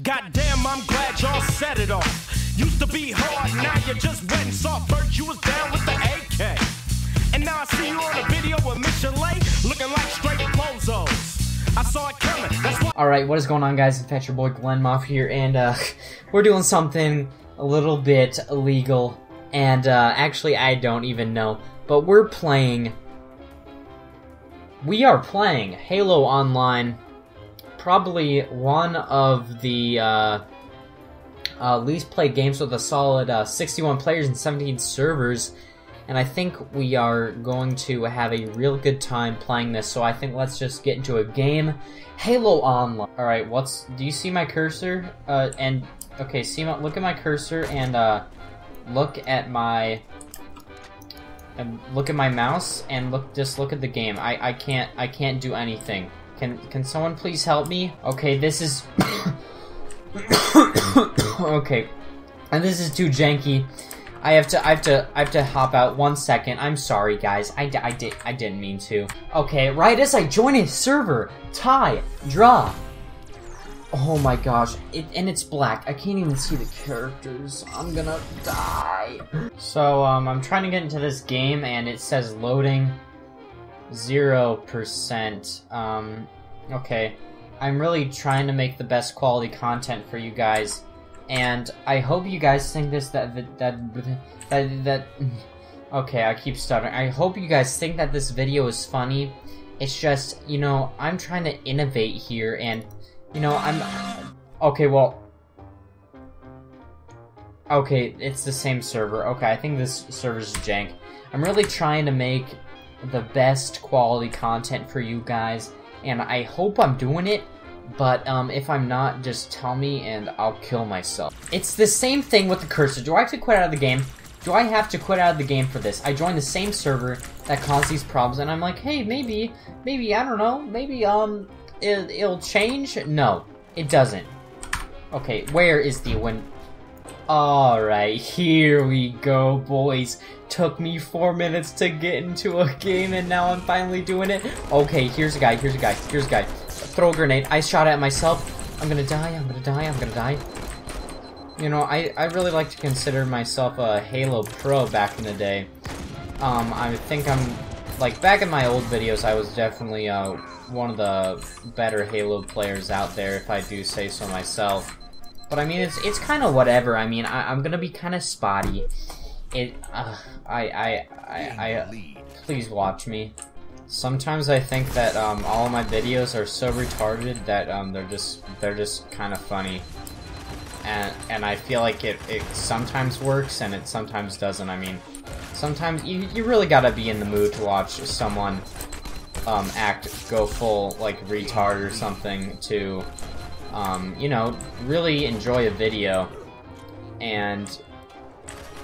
Goddamn, I'm glad y'all set it off. Used to be hard, now you just went and saw First you was down with the AK. And now I see you on a video with Michel'le, looking like straight bozos. I saw it coming, that's why. Alright, what is going on guys? It's your boy Glen Moff here, and uh, we're doing something a little bit illegal, and uh, actually I don't even know, but we're playing... We are playing Halo Online, probably one of the uh, uh, least played games with a solid uh, 61 players and 17 servers, and I think we are going to have a real good time playing this, so I think let's just get into a game. Halo Online. Alright, what's... Do you see my cursor? Uh, and... Okay, see my... Look at my cursor and, uh... Look at my... And look at my mouse and look just look at the game. I, I can't I can't do anything. Can can someone please help me? Okay, this is Okay. And this is too janky. I have to, I have to, I have to hop out one second. I'm sorry, guys. I, I did, I didn't mean to. Okay, right as I join a server, tie, draw. Oh my gosh, it, and it's black. I can't even see the characters. I'm gonna die. So, um, I'm trying to get into this game, and it says loading 0%. Um, okay. I'm really trying to make the best quality content for you guys and I hope you guys think this that that that that, that okay I keep stuttering I hope you guys think that this video is funny it's just you know I'm trying to innovate here and you know I'm okay well okay it's the same server okay I think this server's jank I'm really trying to make the best quality content for you guys and I hope I'm doing it but um, if I'm not, just tell me and I'll kill myself. It's the same thing with the cursor. Do I have to quit out of the game? Do I have to quit out of the game for this? I joined the same server that caused these problems, and I'm like, hey, maybe, maybe, I don't know, maybe, um, it, it'll change? No, it doesn't. Okay, where is the win? Alright, here we go, boys. Took me four minutes to get into a game, and now I'm finally doing it. Okay, here's a guy, here's a guy, here's a guy throw a grenade. I shot at myself. I'm gonna die, I'm gonna die, I'm gonna die. You know, I, I really like to consider myself a Halo Pro back in the day. Um, I think I'm, like, back in my old videos, I was definitely, uh, one of the better Halo players out there, if I do say so myself. But I mean, it's it's kind of whatever. I mean, I, am gonna be kind of spotty. It, uh, I, I, I, I, uh, please watch me. Sometimes I think that um, all of my videos are so retarded that um, they're just they're just kind of funny, and and I feel like it it sometimes works and it sometimes doesn't. I mean, sometimes you you really gotta be in the mood to watch someone um, act go full like retard or something to um, you know really enjoy a video and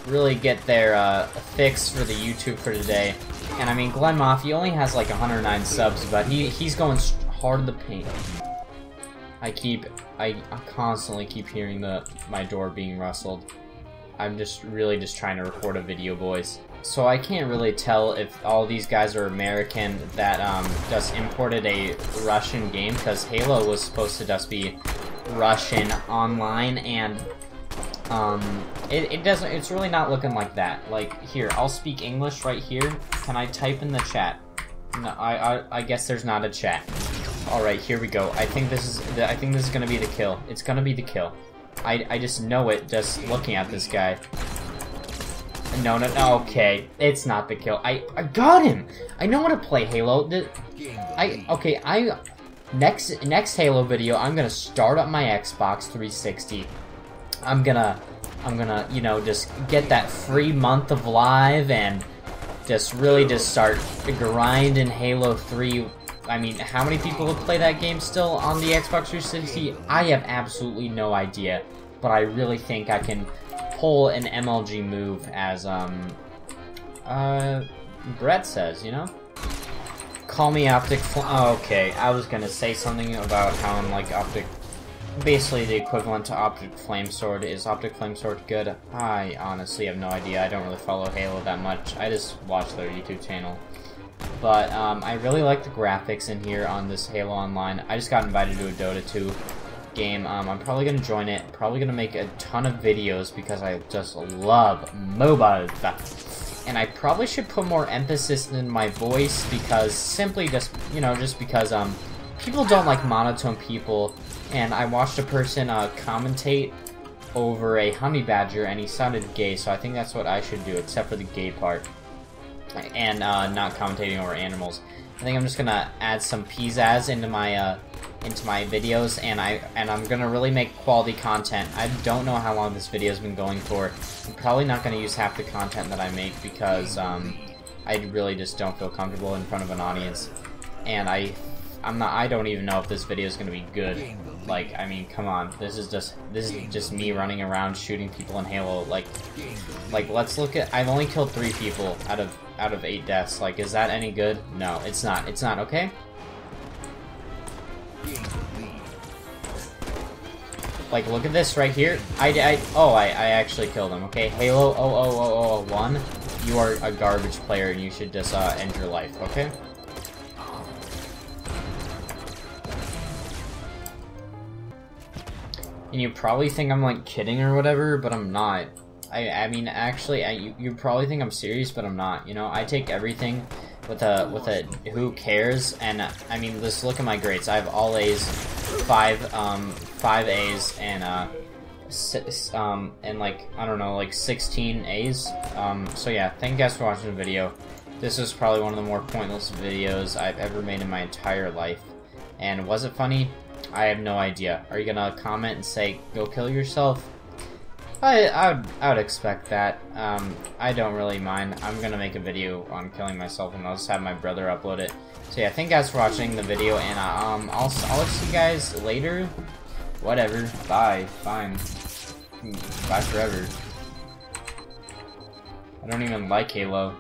really get their uh, fix for the YouTube for today. And I mean, Glen Moff, he only has like 109 subs, but he he's going hard in the paint. I keep, I, I constantly keep hearing the my door being rustled. I'm just really just trying to record a video, boys. So I can't really tell if all these guys are American that um, just imported a Russian game, because Halo was supposed to just be Russian online, and um, it, it doesn't, it's really not looking like that. Like, here, I'll speak English right here. Can I type in the chat? No, I, I, I guess there's not a chat. Alright, here we go. I think this is, the, I think this is gonna be the kill. It's gonna be the kill. I, I just know it just looking at this guy. No, no, no, okay. It's not the kill. I, I got him! I know how to play Halo. The, I, okay, I, next, next Halo video, I'm gonna start up my Xbox 360 I'm gonna, I'm gonna, you know, just get that free month of live and just really just start grinding Halo 3. I mean, how many people would play that game still on the Xbox 360? I have absolutely no idea, but I really think I can pull an MLG move as, um, uh, Brett says, you know? Call me Optic oh, okay, I was gonna say something about how I'm like Optic basically the equivalent to Optic Flamesword. Is Optic Flamesword good? I honestly have no idea. I don't really follow Halo that much. I just watch their YouTube channel. But um, I really like the graphics in here on this Halo Online. I just got invited to a Dota 2 game. Um, I'm probably gonna join it. Probably gonna make a ton of videos because I just love mobile. And I probably should put more emphasis in my voice because simply just, you know, just because um, people don't like monotone people. And I watched a person uh, commentate over a honey badger and he sounded gay, so I think that's what I should do, except for the gay part. And uh, not commentating over animals. I think I'm just gonna add some pizzazz into my uh, into my videos, and I and I'm gonna really make quality content. I don't know how long this video has been going for. I'm probably not gonna use half the content that I make because um, I really just don't feel comfortable in front of an audience, and I I'm not I don't even know if this video is gonna be good. Like I mean, come on, this is just this is just me running around shooting people in Halo. Like like let's look at I've only killed three people out of out of eight deaths. Like, is that any good? No, it's not. It's not, okay? Like, look at this right here. I, I oh, I, I actually killed him. Okay, Halo 00001, you are a garbage player and you should just uh, end your life, okay? And you probably think I'm, like, kidding or whatever, but I'm not. I, I mean, actually, I, you, you probably think I'm serious, but I'm not. You know, I take everything with a with a who cares, and I mean, just look at my grades. I have all A's, five um five A's, and uh, six, um and like I don't know, like 16 A's. Um, so yeah, thank you guys for watching the video. This was probably one of the more pointless videos I've ever made in my entire life. And was it funny? I have no idea. Are you gonna comment and say, go kill yourself? I, I would, I would expect that. Um, I don't really mind. I'm gonna make a video on killing myself, and I'll just have my brother upload it. So yeah, thank you guys for watching the video, and uh, um, I'll, I'll see you guys later. Whatever. Bye. Fine. Bye forever. I don't even like Halo.